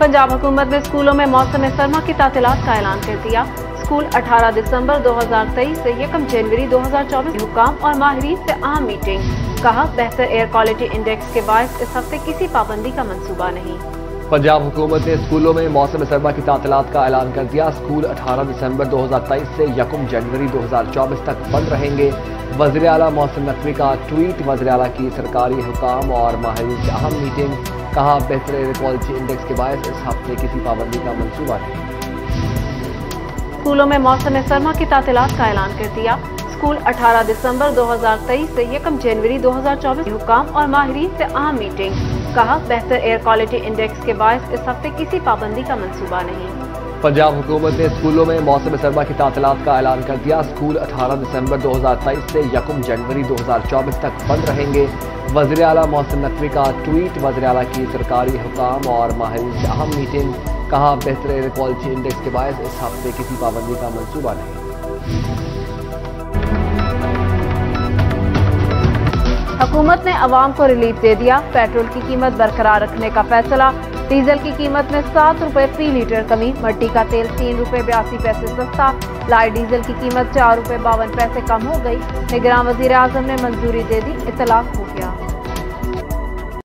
पंजाब हुकूमत ने स्कूलों में मौसम सरमा की तातीलत का ऐलान कर दिया। स्कूल 18 दिसंबर 2023 से यकम जनवरी 2024 हुकाम और माहरीन से अहम मीटिंग। कहा, बेहतर एयर क्वालिटी इंडेक्स के बायस इस हफ़्ते किसी पाबंदी का मंसूबा नहीं। पंजाब हुकूमत ने स्कूलों में मौसम सरमा की तातीलत का ऐलान कर दिया। स्कूल 18 दिसंबर 2023 से यकम जनवरी 2024 तक बंद रहेंगे। वजी अला मौसम नकवी का ट्वीट। वजी अला की सरकारी हुकाम और माहरीन से अहम मीटिंग। कहा बेहतर एयर क्वालिटी इंडेक्स के बायस इस हफ़्ते किसी पाबंदी का मनसूबा नहीं। स्कूलों में मौसम सरमा की तातीलात का ऐलान कर दिया। स्कूल 18 दिसंबर 2023 से यकम जनवरी 2024 हुकाम और माहरीन से अहम मीटिंग कहा बेहतर एयर क्वालिटी इंडेक्स के बायस इस हफ़्ते किसी पाबंदी का मंसूबा नहीं। पंजाब हुकूमत ने स्कूलों में मौसम सरमा की तातलात का ऐलान कर दिया। स्कूल 18 दिसंबर 2023 से यकम जनवरी 2024 तक बंद रहेंगे। वजी अला मौसम नकवी का ट्वीट वजी अला की सरकारी हुकाम और माहरीन से अहम मीटिंग, कहा, बेहतर एयर क्वालिटी इंडेक्स के बायस इस हफ़्ते किसी पाबंदी का मनसूबा नहीं। हुकूमत ने आवाम को रिलीफ दे दिया। पेट्रोल की कीमत बरकरार रखने का फैसला। डीजल की कीमत में सात रुपए फ़ी लीटर कमी। मट्टी का तेल तीन रुपए बयासी पैसे सस्ता। लाइट डीजल की कीमत चार रुपए बावन पैसे कम हो गई। निगरान वज़ीर आज़म ने मंजूरी दे दी। इतलाक हो गया